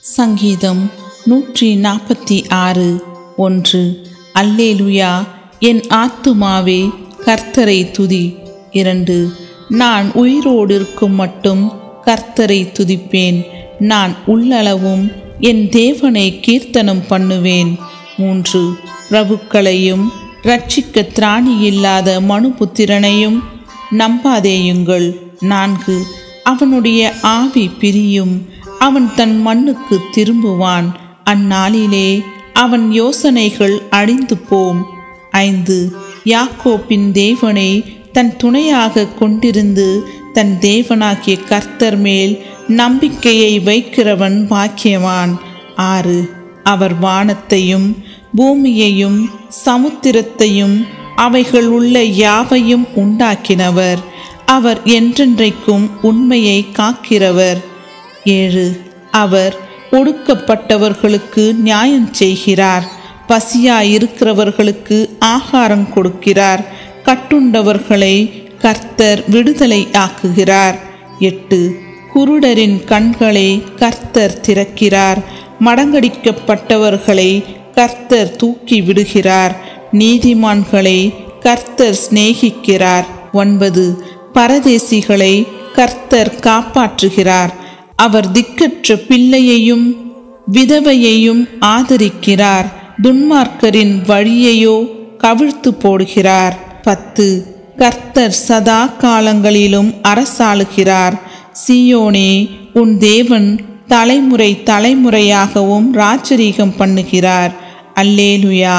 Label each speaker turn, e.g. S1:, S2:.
S1: சங்கீதம் நூற்றி நாற்பத்தி ஆறு ஒன்று. அல்லேலுயா என் ஆத்துமாவே கர்த்தரை துதி. இரண்டு. நான் உயிரோடு இருக்கும் மட்டும் கர்த்தரை துதிப்பேன். நான் உள்ளளவும் என் தேவனை கீர்த்தனம் பண்ணுவேன். மூன்று. பிரபுக்களையும் ரட்சிக்க திராணி இல்லாத மனுபுத்திரனையும் நம்பாதேயுங்கள் நான்கு. அவனுடைய ஆவி பிரியும். அவன் தன் மண்ணுக்கு திரும்புவான். அந்நாளிலே அவன் யோசனைகள் அழிந்து போம். ஐந்து. யாக்கோப்பின் தேவனை தன் துணையாக கொண்டிருந்து தன் தேவனாகிய கர்த்தர் மேல் நம்பிக்கையை வைக்கிறவன் பாக்கியவான். ஆறு. அவர் வானத்தையும் பூமியையும் சமுத்திரத்தையும் அவைகள் உள்ள யாவையும் உண்டாக்கினவர். அவர் என்றென்றைக்கும் உண்மையை காக்கிறவர். ஏழு. அவர் ஒடுக்கப்பட்டவர்களுக்கு நியாயம் செய்கிறார். பசியாயிருக்கிறவர்களுக்கு ஆகாரம் கொடுக்கிறார். கட்டுண்டவர்களை கர்த்தர் விடுதலை ஆக்குகிறார். எட்டு. குருடரின் கண்களை கர்த்தர் திறக்கிறார். மடங்கடிக்கப்பட்டவர்களை கர்த்தர் தூக்கி விடுகிறார். நீதிமான்களை கர்த்தர் சிநேகிக்கிறார். ஒன்பது. பரதேசிகளை கர்த்தர் காப்பாற்றுகிறார். அவர் திக்கற்ற பிள்ளையையும் விதவையையும் ஆதரிக்கிறார். துன்மார்க்கரின் வழியையோ கவிழ்த்து போடுகிறார். பத்து. கர்த்தர் சதா காலங்களிலும் அரசாளுகிறார். சியோனே உன் தேவன் தலைமுறை தலைமுறையாகவும் ராஜரீகம் பண்ணுகிறார். அல்லேலுயா.